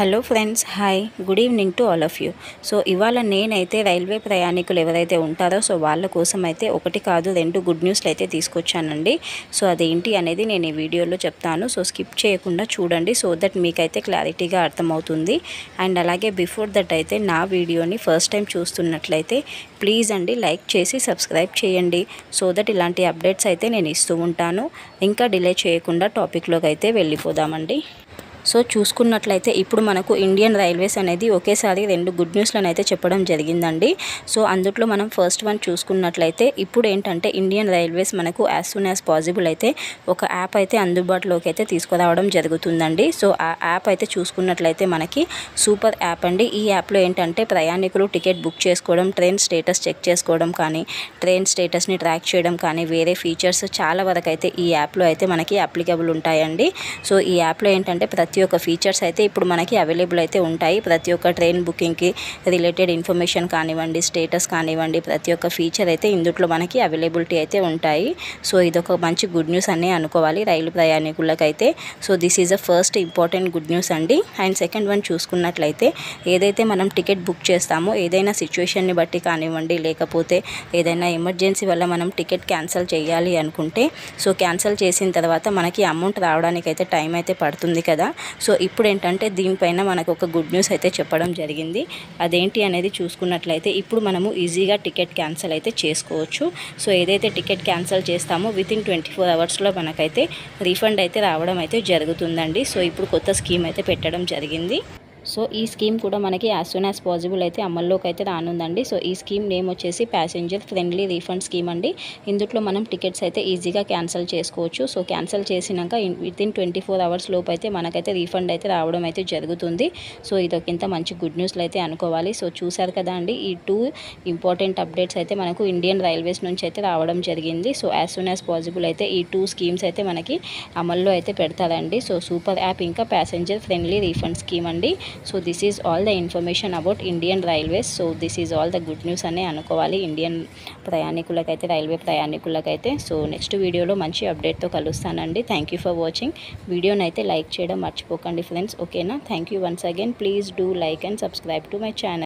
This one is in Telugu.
Hello friends hi. Good evening to all of you. So ఇవాళ నేనైతే రైల్వే ప్రయాణికులు ఎవరైతే ఉంటారో సో వాళ్ళ కోసం అయితే ఒకటి కాదు రెండు గుడ్ న్యూస్లు అయితే తీసుకొచ్చానండి. సో అదేంటి అనేది నేను ఈ వీడియోలో చెప్తాను. సో స్కిప్ చేయకుండా చూడండి సో దట్ మీకైతే క్లారిటీగా అర్థమవుతుంది. అండ్ అలాగే బిఫోర్ దట్ అయితే నా వీడియోని ఫస్ట్ టైం చూస్తున్నట్లయితే ప్లీజ్ అండి లైక్ చేసి సబ్స్క్రైబ్ చేయండి. సో దట్ ఇలాంటి అప్డేట్స్ అయితే నేను ఇస్తూ ఉంటాను. ఇంకా డిలే చేయకుండా టాపిక్లోకి అయితే వెళ్ళిపోదామండి. సో చూసుకున్నట్లయితే ఇప్పుడు మనకు ఇండియన్ రైల్వేస్ అనేది ఒకేసారి రెండు గుడ్ న్యూస్లను అయితే చెప్పడం జరిగిందండి. సో అందుట్లో మనం ఫస్ట్ వన్ చూసుకున్నట్లయితే ఇప్పుడు ఏంటంటే ఇండియన్ రైల్వేస్ మనకు యాజ్ సూన్ యాజ్ పాసిబుల్ అయితే ఒక యాప్ అయితే అందుబాటులోకి అయితే తీసుకురావడం జరుగుతుందండి. సో ఆ యాప్ అయితే చూసుకున్నట్లయితే మనకి సూపర్ యాప్ అండి. ఈ యాప్లో ఏంటంటే ప్రయాణికులు టికెట్ బుక్ చేసుకోవడం ట్రైన్ స్టేటస్ చెక్ చేసుకోవడం కానీ ట్రైన్ స్టేటస్ని ట్రాక్ చేయడం కానీ వేరే ఫీచర్స్ చాలా వరకు అయితే ఈ యాప్లో అయితే మనకి అప్లికబుల్ ఉంటాయండి. సో ఈ యాప్లో ఏంటంటే ప్రతి ఒక్క ఫీచర్స్ అయితే ఇప్పుడు మనకి అవైలబుల్ అయితే ఉంటాయి. ప్రతి ఒక్క ట్రైన్ బుకింగ్కి రిలేటెడ్ ఇన్ఫర్మేషన్ కానివ్వండి స్టేటస్ కానివ్వండి ప్రతి ఒక్క ఫీచర్ అయితే ఇందుట్లో మనకి అవైలబిలిటీ అయితే ఉంటాయి. సో ఇదొక మంచి గుడ్ న్యూస్ అని అనుకోవాలి రైలు ప్రయాణికులకైతే. So this is a first important good news అండి. అండ్ సెకండ్ వన్ చూసుకున్నట్లయితే ఏదైతే మనం టికెట్ బుక్ చేస్తామో ఏదైనా సిచ్యువేషన్ని బట్టి కానివ్వండి లేకపోతే ఏదైనా ఎమర్జెన్సీ వల్ల మనం టికెట్ క్యాన్సిల్ చేయాలి అనుకుంటే సో క్యాన్సిల్ చేసిన తర్వాత మనకి అమౌంట్ రావడానికి అయితే టైం అయితే పడుతుంది కదా. సో ఇప్పుడు ఏంటంటే దీనిపైన మనకు ఒక గుడ్ న్యూస్ అయితే చెప్పడం జరిగింది. అదేంటి అనేది చూసుకున్నట్లయితే ఇప్పుడు మనము ఈజీగా టికెట్ క్యాన్సిల్ అయితే చేసుకోవచ్చు. సో ఏదైతే టికెట్ క్యాన్సిల్ చేస్తామో విత్ ఇన్ ట్వంటీ ఫోర్ అవర్స్లో మనకైతే రీఫండ్ అయితే రావడం అయితే జరుగుతుందండి. సో ఇప్పుడు కొత్త స్కీమ్ అయితే పెట్టడం జరిగింది. సో ఈ స్కీమ్ కూడా మనకి యాజ్ సూన్ యాజ్ పాసిబుల్ అయితే అమల్లోకి అయితే రానుందండి. సో ఈ స్కీమ్ నేమ్ వచ్చేసి ప్యాసింజర్ ఫ్రెండ్లీ రీఫండ్ స్కీమ్ అండి. ఇందులో మనం టికెట్స్ అయితే ఈజీగా క్యాన్సిల్ చేసుకోవచ్చు. సో క్యాన్సిల్ చేసినాక వితిన్ ట్వంటీ ఫోర్ అవర్స్ లోపు అయితే మనకైతే రీఫండ్ అయితే రావడం అయితే జరుగుతుంది. సో ఇదొక ఇంత మంచి గుడ్ న్యూస్లు అయితే అనుకోవాలి. సో చూసారు కదా అండి ఈ టూ ఇంపార్టెంట్ అప్డేట్స్ అయితే మనకు ఇండియన్ రైల్వేస్ నుంచి అయితే రావడం జరిగింది. So as soon as possible అయితే ఈ టూ స్కీమ్స్ అయితే మనకి అమల్లో అయితే పెడతారండి. సో సూపర్ యాప్ ఇంకా ప్యాసింజర్ ఫ్రెండ్లీ రీఫండ్ స్కీమ్ అండి. So this is all the information about Indian Railways so this is all the good news అనే అనుకోవాలి ఇండియన్ ప్రయాణికులకైతే రైల్వే ప్రయాణికులకైతే. సో నెక్స్ట్ వీడియోలో మంచి అప్డేట్తో కలుస్తానండి. థ్యాంక్ యూ ఫర్ వాచింగ్ వీడియోని అయితే లైక్ చేయడం మర్చిపోకండి ఫ్రెండ్స్ ఓకేనా thank you once again please do like and subscribe to my channel